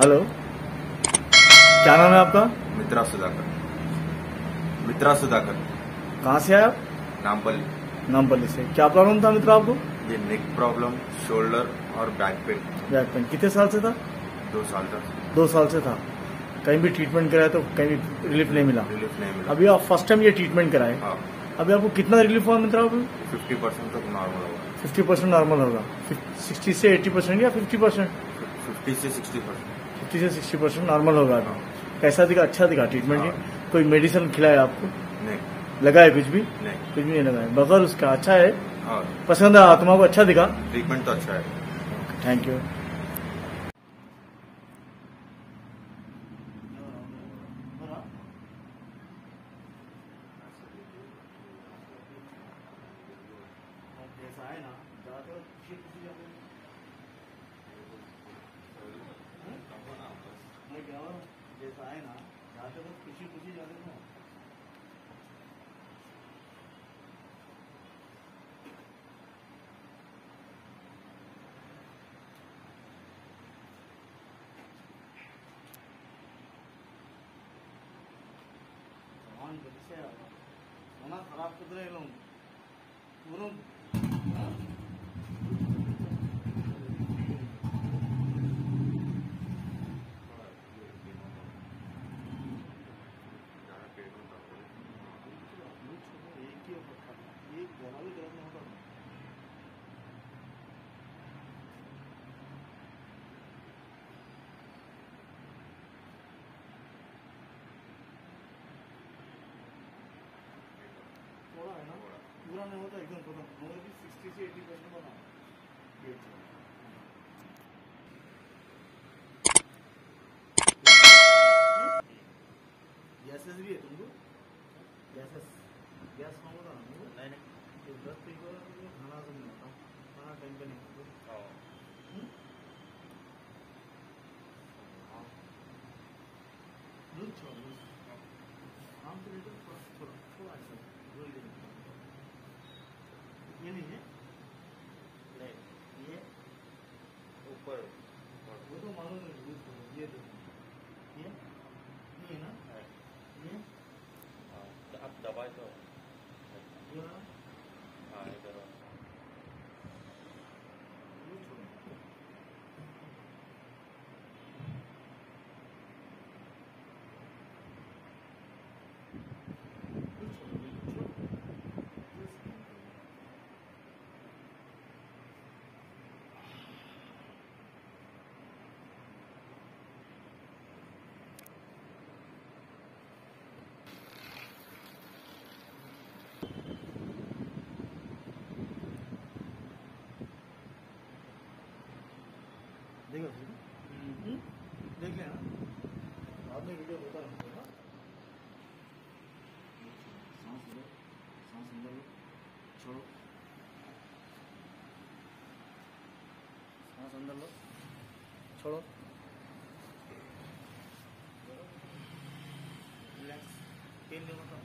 Hello. क्या नाम है आपका? मित्रा सुधाकर। मित्रा सुधाकर। कहाँ से आए आप? नामपल्ली। नामपल्ली से। क्या प्रॉब्लम था मित्र आपको? ये नेक प्रॉब्लम शोल्डर और बैक पेन बैक पेन कितने साल से था? दो साल तक दो साल से था। कहीं भी ट्रीटमेंट कराया तो कहीं भी रिलीफ नहीं मिला। रिलीफ नहीं मिला। अभी आप फ़र्स्ट टाइम ये ट्रीटमेंट कराए। हाँ। अभी आपको कितना रिलीफ हुआ मित्र आपको? फिफ्टी परसेंट तक नॉर्मल होगा। फिफ्टी परसेंट नॉर्मल होगा। सिक्सटी से एट्टी परसेंट या फिफ्टी परसेंट फिफ्टी से सिक्सटी परसेंट फिफ्टी से सिक्सटी परसेंट नॉर्मल होगा अभी कैसा दिखा अच्छा दिखा ट्रीटमेंट हाँ। कोई मेडिसिन खिलाया आपको? नहीं। लगाए कुछ भी? नहीं। कुछ भी नहीं लगाया बगैर उसका अच्छा है? और पसंद आया को अच्छा दिखा। ट्रीटमेंट तो अच्छा है। थैंक यू जैसा है ना जाते तो खुशी खुशी जाते ना। सोना खराब कर रहे लोग। पूरा पूरा नहीं होता एकदम खत्म मगर भी सिक्सटी से एटी परसेंट बना गैसेस भी है तुमको गैसेस गैस मांगो था ना नहीं नहीं तो दस ठीक होगा तो खाना तो नहीं होता खाना टाइम पे नहीं होता दूध छोड़ दूध आम से लेकर थोड़ा थोड़ा थोड़ा ऐसा रोल 뭘요? 5만 원을 위해서 이해를 예? చూడు. చాలా సందర్లో చూడు. రిలాక్స్ ఏం లేకుండా.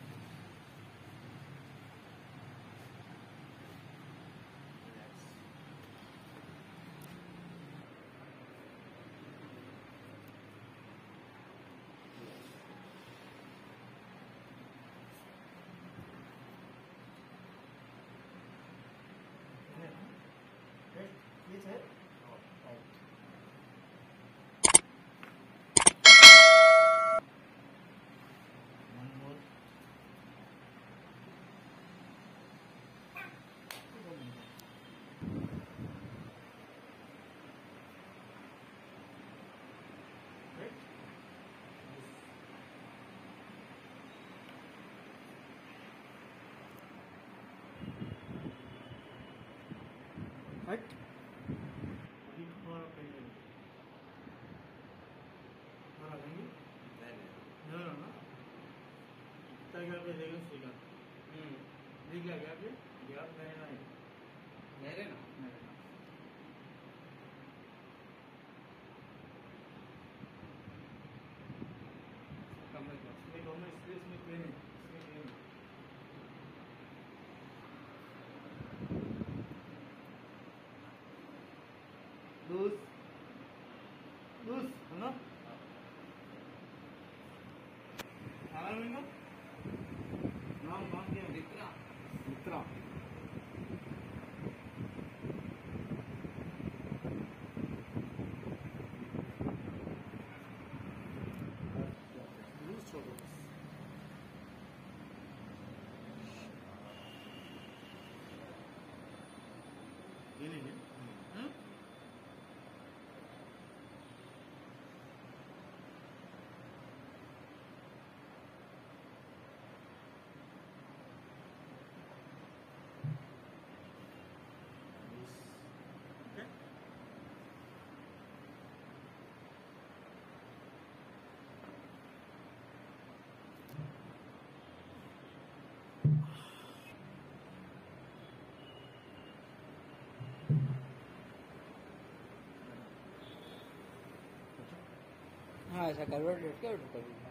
पे देगा सीखा दिख गया क्या पे गैप मेरे ना मेरे ना ऐसा करवट लेट के उठ कभी